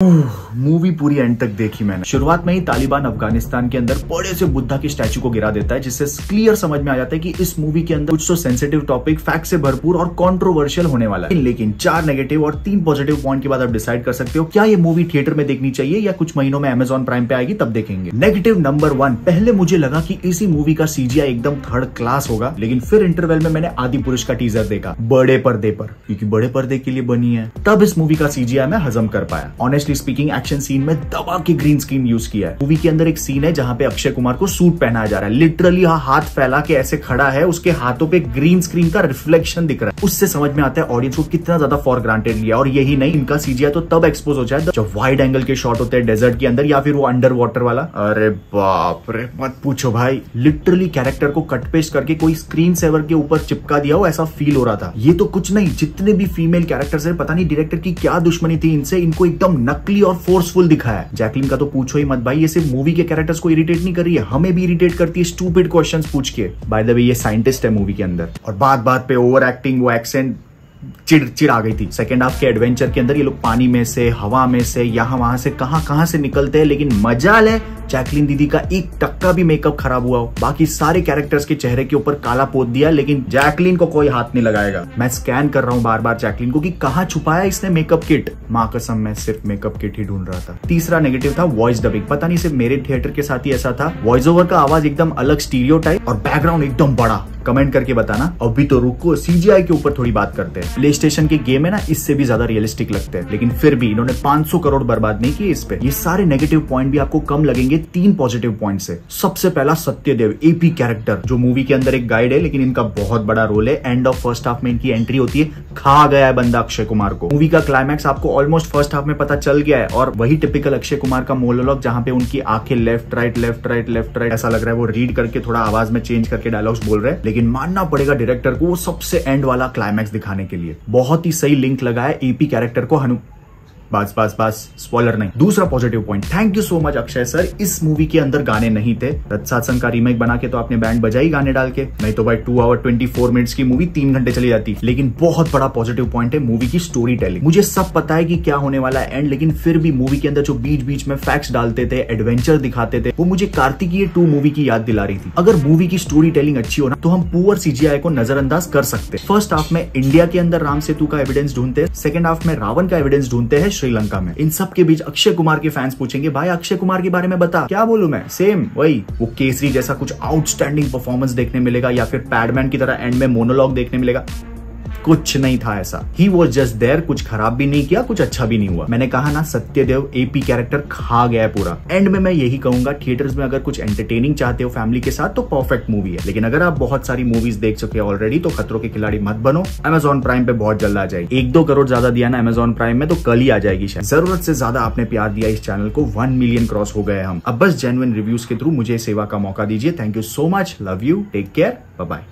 Movie पूरी and तक देखी मैंने। शुरुआत में ही तालिबान अफ़गानिस्तान के अंदर बड़े से बुद्धा की स्टैचू को गिरा देता है, जिससे क्लियर समझ में आ जाता है कि इस मूवी के अंदर कुछ तो सेंसिटिव टॉपिक फैक्ट से भरपूर और कंट्रोवर्शियल होने वाला है। लेकिन चार नेगेटिव और तीन पॉजिटिव पॉइंट के बाद आप डिसाइड कर सकते हो, क्या ये मूवी थिएटर में देखनी चाहिए या कुछ महीनों में अमेजोन प्राइम पे आएगी, तब देखेंगे। नेगेटिव नंबर वन पहले मुझे लगा की इसी मूवी का सीजीआई एकदम थर्ड क्लास होगा, लेकिन फिर इंटरवेल में मैंने आदि पुरुष का टीजर देखा, बड़े पर्दे पर, क्योंकि बड़े पर्दे के लिए बनी है। तब इस मूवी का सीजीआई में हजम कर पाया। ऑनेस्टली स्पीकिंग एक्शन सीन में दबा के ग्रीन स्क्रीन यूज़ किया है। मूवी के अंदर एक सीन है जहाँ पे अक्षय कुमार को सूट पहनाया जा रहा है। लिटरली हाथ फैला के ऐसे खड़ा है, उसके हाथों पे ग्रीन स्क्रीन का रिफ्लेक्शन दिख रहा है। उससे समझ में आता है ऑडियंस को कितना ज़्यादा फॉर ग्रांटेड लिया और यही नहीं, इनका सीजीआई तो तब एक्सपोज हो जाए जब वाइड एंगल के शॉट होते हैं डेजर्ट के अंदर या फिर वो अंडर वाटर वाला। अरे बाप रे, मत पूछो भाई। लिटरली कैरेक्टर को कट पेस्ट करके कोई स्क्रीन सेवर के ऊपर चिपका दिया हो, ऐसा फील हो रहा था। ये तो कुछ नहीं, जितने भी फीमेल कैरेक्टर्स है, पता नहीं डायरेक्टर की क्या दुश्मनी थी इनसे, इनको एकदम नकली और फोर्सफुल दिखाया है। जैकलिन का तो पूछो ही मत भाई, ये सिर्फ़ मूवी के कैरेक्टर्स को इरिटेट नहीं कर रही है, हमें भी इरिटेट करती है स्टूपिड क्वेश्चन पूछ के। बाय द वे ये साइंटिस्ट है मूवी के अंदर। और बात बात पे ओवर एक्टिंग वो एक्सेंट चिड़ चिड़ आ गई थी। सेकेंड हाफ़ के एडवेंचर के अंदर ये लोग पानी में से, हवा में से, यहाँ वहाँ से, कहाँ कहाँ से निकलते हैं, लेकिन मज़ा है जैकलिन दीदी का एक टक्का भी मेकअप खराब हुआ हो। बाकी सारे कैरेक्टर्स के चेहरे के ऊपर काला पोत दिया, लेकिन जैकलिन को कोई हाथ नहीं लगाएगा। मैं स्कैन कर रहा हूँ बार बार जैकलिन को कि कहाँ छुपाया इसने मेकअप किट माँ कसम, मैं सिर्फ़ मेकअप किट ही ढूंढ रहा था। तीसरा नेगेटिव था वॉइस डबिंग पता नहीं सिर्फ़ मेरे थिएटर के साथ ही ऐसा था। वॉइस ओवर का आवाज़ एकदम अलग स्टीरियो और बैकग्राउंड एकदम बड़ा। कमेंट करके बताना। अभी तो रुको सीजीआई के ऊपर थोड़ी बात करते हैं। प्ले स्टेशन के गेम है ना, इससे भी ज़्यादा रियलिस्टिक लगते हैं। लेकिन फिर भी इन्होंने 500 करोड़ बर्बाद नहीं किए इस पे। ये सारे नेगेटिव पॉइंट भी आपको कम लगेंगे तीन पॉजिटिव पॉइंट से। सबसे पहला सत्यदेव एपी कैरेक्टर जो मूवी के अंदर एक गाइड है, लेकिन इनका बहुत बड़ा रोल है। एंड ऑफ़ फ़र्स्ट हाफ़ में इनकी एंट्री होती है। खा गया है बंदा अक्षय कुमार को। मूवी का क्लाइमैक्स आपको ऑलमोस्ट फ़र्स्ट हाफ़ में पता चल गया है। और वही टिपिकल अक्षय कुमार का मोलोलॉग जहाँ पे उनकी आँखें left right left right left right ऐसा लग रहा है वो रीड करके थोड़ा आवाज़ में चेंज करके डायलॉग्स बोल रहे हैं। लेकिन मानना पड़ेगा डायरेक्टर को वो सबसे एंड वाला क्लाइमैक्स दिखाने के लिए। बहुत ही सही लिंक लगा है एपी कैरेक्टर को हनु बस बस बस स्पॉइलर नहीं। दूसरा positive point thank you so much Akshay sir इस मूवी के अंदर गाने नहीं थे। रत्सात्संग का रीमेक बना के तो आपने बैंड बजाई गाने डाल के। नहीं तो भाई two hour twenty four minutes की मूवी तीन घंटे चली जाती। लेकिन बहुत बड़ा पॉजिटिव पॉइंट है मूवी की स्टोरी टेलिंग मुझे सब पता है कि क्या होने वाला है एंड लेकिन फिर भी मूवी के अंदर जो बीच बीच में फैक्ट्स डालते थे एडवेंचर दिखाते थे, वो मुझे कार्तिकीय टू मूवी की याद दिला रही थी। अगर मूवी की स्टोरी टेलिंग अच्छी हो ना तो हम पुअर सीजीआई को नजरअंदाज कर सकते फ़र्स्ट हाफ़ में इंडिया के अंदर राम सेतु का एविडेंस ढूंढते सेकंड हाफ़ में रावण का एविडेंस ढूंढते हैं श्रीलंका में। इन सबके बीच अक्षय कुमार के फैंस पूछेंगे, भाई, अक्षय कुमार के बारे में बता, क्या बोलू मैं? सेम वही, वो केसरी जैसा कुछ आउटस्टैंडिंग परफॉर्मेंस देखने मिलेगा या फिर पैडमैन की तरह एंड में मोनोलॉग देखने मिलेगा। कुछ नहीं था ऐसा। ही वॉज़ जस्ट देयर कुछ खराब भी नहीं किया, कुछ अच्छा भी नहीं हुआ। मैंने कहा, ना, सत्यदेव एपी कैरेक्टर खा गया है पूरा। एंड में मैं यही कहूँगा थिएटर्स में अगर कुछ एंटरटेनिंग चाहते हो फैमिली के साथ तो परफेक्ट मूवी है। लेकिन अगर आप बहुत सारी मूवीज़ देख चुके ऑलरेडी तो खतरों के खिलाड़ी मत बनो। अमेजोन प्राइम पे बहुत जल्द आ जाएगी। एक दो करोड़ ज़्यादा दिया ना अमेजोन प्राइम में तो कल ही आ जाएगी शायद। ज़रूरत से ज़्यादा आपने प्यार दिया इस चैनल को। वन मिलियन क्रॉस हो गए हम। अब बस जेनुअन रिव्यूज़ के थ्रू मुझे सेवा का मौका दीजिए। Thank you so much love you take care bye